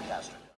Lancaster.